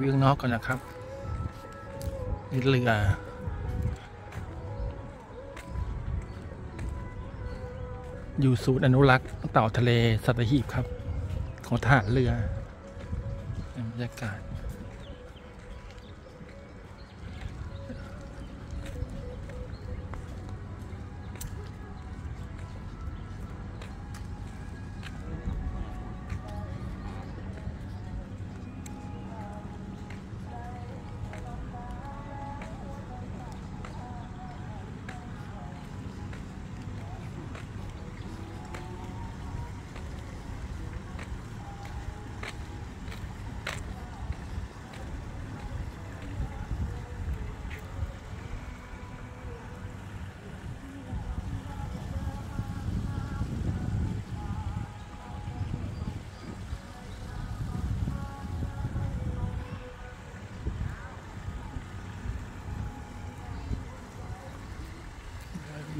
วิวข้างนอกก่อนนะครับนี่เรืออยู่ศูนย์อนุรักษ์เต่าทะเลสัตหีบครับ ของทหารเรือบรรยากาศ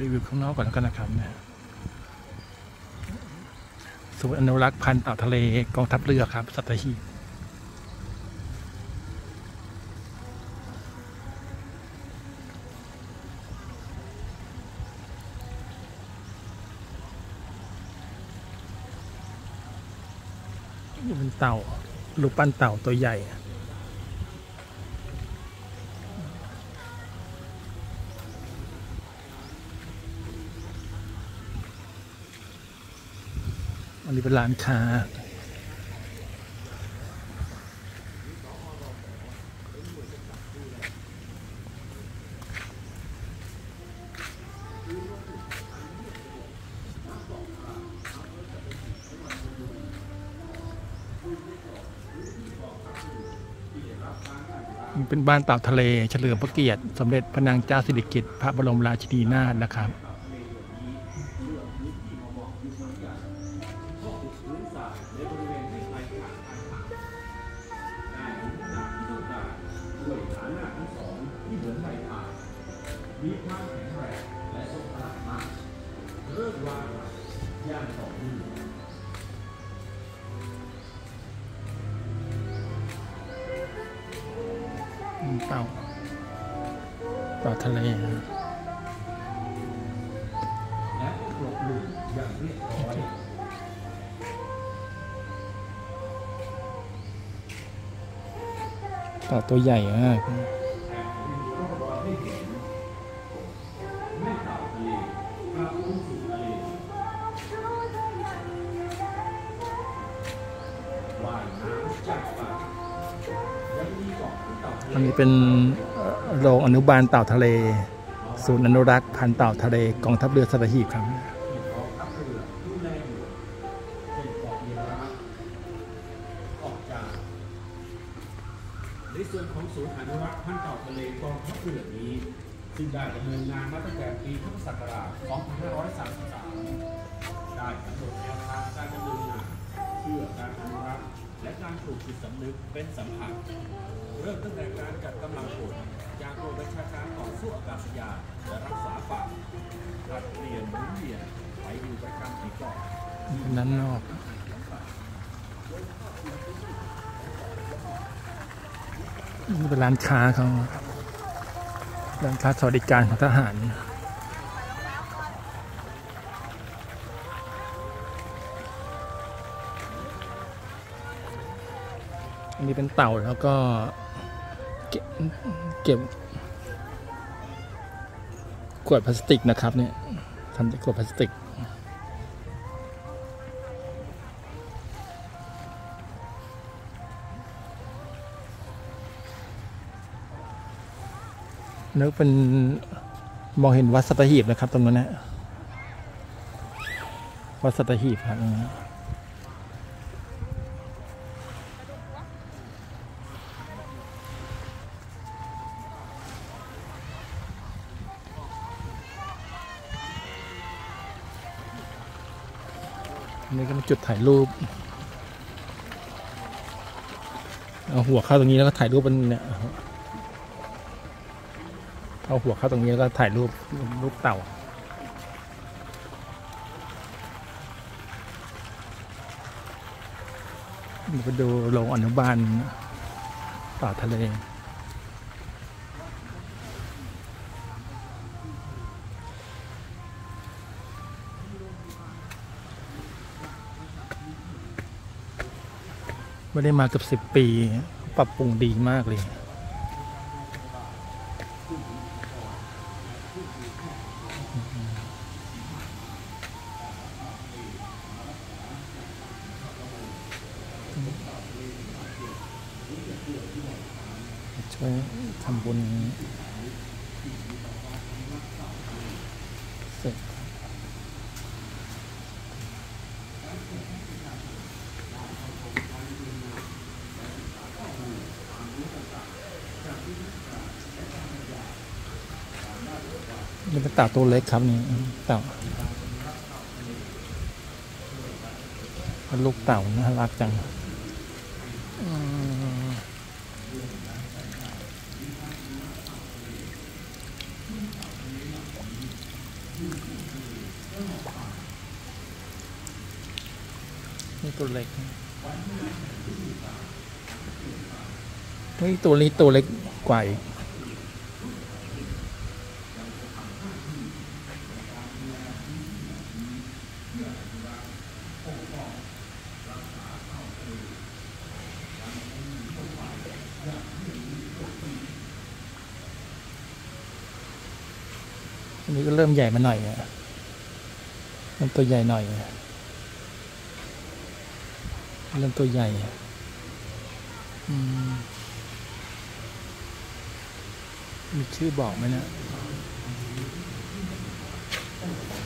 รีวิวข้างนอกก่อนแล้วกันนะครับเนี่ยศูนย์อนุรักษ์พันธุ์เต่าทะเลกองทัพเรือครับ สัตหีบนี่เป็นเต่ารูปปั้นเต่าตัวใหญ่ นี้เป็นร้านค้า เป็นบ้านเต่าทะเล เฉลิมพระเกียรติ สมเด็จพระนางเจ้าสิริกิติ์พระบรมราชินีนาถนะครับ มีความแข็งแรงและทรงพลังมากเริ่มวางหลักอย่างต่อเนื่องเต่าเต่าทะเลและปลดหลุดอย่างเรียบร้อยเต่าตัวใหญ่มาก อันนี้เป็นโรงอนุบาลเต่าทะเล ศูนย์อนุรักษ์พันธุ์เต่าทะเลกองทัพเรือสัตหีบครับในส่วนของศูนย์อนุรักษ์พันธุ์เต่าทะเลกองทัพเรือนี้ซึ่งได้ดำเนินงานมาตั้งแต่ปีพุทธศักราช 2533 ได้กำหนดแนวทางการดำเนินงานเพื่อการอนุรักษ์ และการปลูกจิตสำนึกเป็นสำคัญ เริ่มตั้งแต่การจัดกำลังพลจากกองบัญชาการต่อสู้อากาศยานและรักษาฝั่งผลัดเปลี่ยนหมุนเวียนไปอยู่ประจำที่เกาะด้านนอกนี่เป็นร้านค้าเขาร้านค้าสวัสดิการของทหาร นนี้เป็นเต่าแล้วก็เก็บเก็บขวดพลาสติกนะครับเนี่ยทำจากขวดพลาสติก นึกเป็นมองเห็นวัดสัตหีบนะครับ ตรงนั้นนะวัดสัตหีบครับ นี่ก็มาจุดถ่ายรูป เอาหัวเข้าตรงนี้แล้วก็ถ่ายรูปมันเนี่ยเอาหัวเข้าตรงนี้แล้วก็ถ่ายรูปรูปเต่าไปดูโรงอนุบาลต่อทะเล ไม่ได้มาเกือบสิบปี ปรับปรุงดีมากเลย ช่วยทำบุญเสร็จ เป็นเต่าตัวเล็กครับนี่เต่าลูกเต่าน่ารักจังนี่ตัวเล็กเฮ้ยตัวนี้ตัวเล็กกว่าอีก อันนี้ก็เริ่มใหญ่มาหน่อยอะเริ่มตัวใหญ่หน่อยเริ่มตัวใหญ่อืมมีชื่อบอกไหมเนะ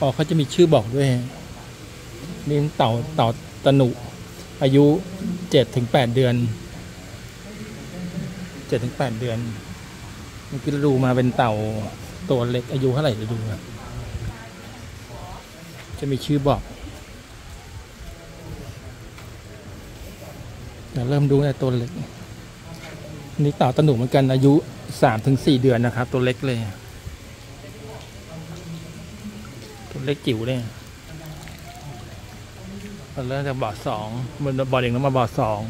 อ๋อเขาจะมีชื่อบอกด้วยนี่เต่าเต่าตะหนุ อายุเจ็ดถึงแปดเดือนเจ็ดถึงแปดเดือนเมื่อกี้เราดูมาเป็นเต่า ตัวเล็กอายุเท่าไหร่เราดูอะจะมีชื่อบอกเดี๋ยวเริ่มดูในตัวเล็ก นี่เต่าตะหนุเหมือนกันอายุสามถึงสี่เดือนนะครับ ตัวเล็กเลย ตัวเล็กจิ๋วเลยตอนเริ่มจากบ่อสองมันบ่อหนึ่งแล้วมาบ่อสอง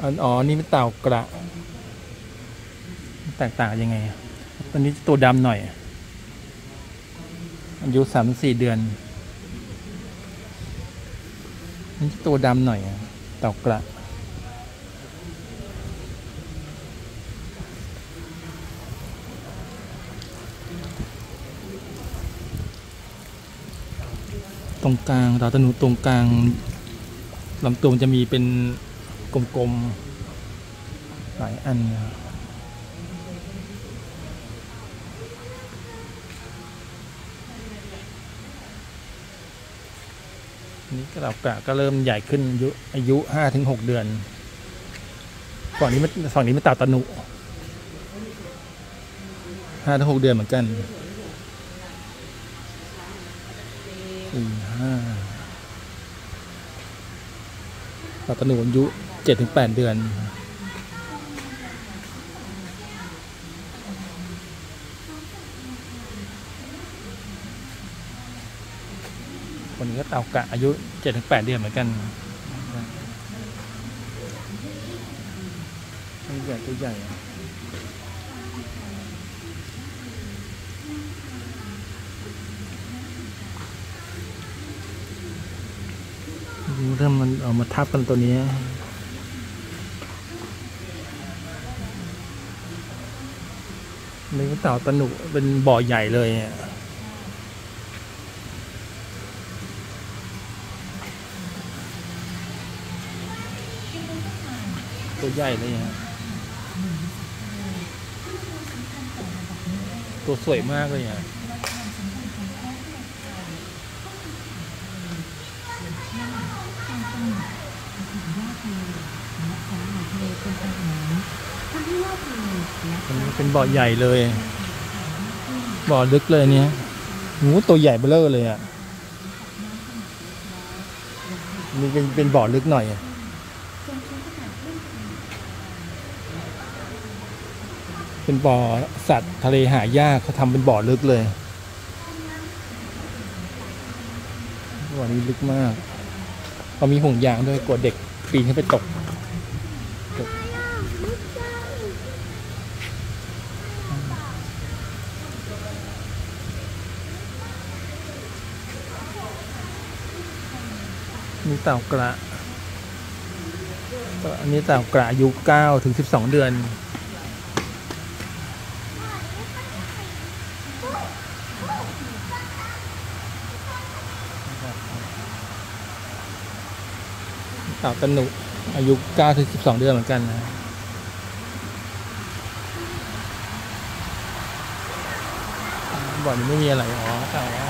อันอ๋อนี่เป็นเต่ากระ แตกต่างยังไงตัวนี้ตัวดำหน่อย อายุสามสี่เดือนนี่ตัวดำหน่อยเต่ากระตรงกลางดาวตนุตรงกลางลำตัวมันจะมีเป็นกลมๆหลายอันนะครับ นี่กระดาษกะก็เริ่มใหญ่ขึ้นอายุอายุห้าถึงหกเดือนฝั่งนี้มันฝั่งนี้มันตาตะนุห้าถึงหกเดือนเหมือนกันสี่ห้าตาตะนุอายุเจ็ดถึงแปดเดือน คนนี้ก็เต่ากะอายุเจ็ดถึงแปดเดือนเหมือนกันตัวใหญ่ตัวใหญ่เริ่มมันเอามาทับกันตัวนี้นี่เต่าตะหนุเป็นบ่อใหญ่เลยอะ ตัวใหญ่เลยฮะตัวสวยมากเลยอะอันนี้เป็นบ่อใหญ่เลย บ่อลึกเลยเนี่ยหูตัวใหญ่เบ้อเร่อเลยอะนี่เป็นเป็นบ่อลึกหน่อยอะ เป็นบ่อสัตว์ทะเลหายากเขาทำเป็นบ่อลึกเลยบ่อนี้ลึกมากเขามีห่วงยางด้วยกลัวเด็กปีนขึ้นไปตกมีเต่ากระอันนี้เต่ากระอายุ9ถึง 12 เดือน เต่าตนุอายุ9ถึง12 เดือนเหมือนกันนะบ่อนี้ไม่มีอะไรอ๋อเต่าว่า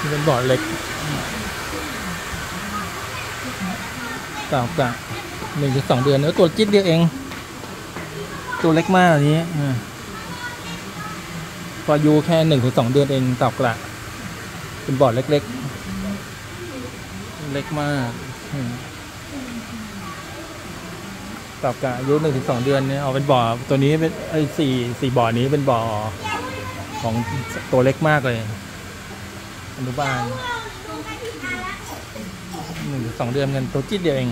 นี่เป็นบ่อเล็ก เต่ากะหนึ่งถึงสองเดือนเนื้อตัวจิ๊ดเดียวเอง ตัวเล็กมากอันนี้พออยูแค่หนึ่งถึงสองเดือนเองเต่ากระเป็นบ่อเล็กๆ เล็กมากเต่ากระอายุหนึ่งถึงสองเดือนเนี่ยเอาเป็นบ่อตัวนี้เป็นไอ้สี่สี่บ่อนี้เป็นบ่อของตัวเล็กมากเลยอนุบาลหนึ่งถึง สองเดือนกันตัวจิ๊ดเดียวเอง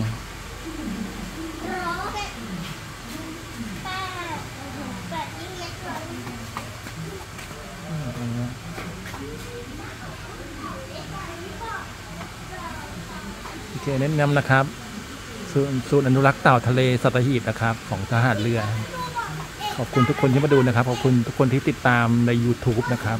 โอเคแนะนำนะครับศูนย์ศูนย์อนุรักษ์เต่าทะเลสัตหีบนะครับ ของทหารเรือ ขอบคุณทุกคนที่มาดูนะครับ ขอบคุณทุกคนที่ติดตามใน YouTube นะครับ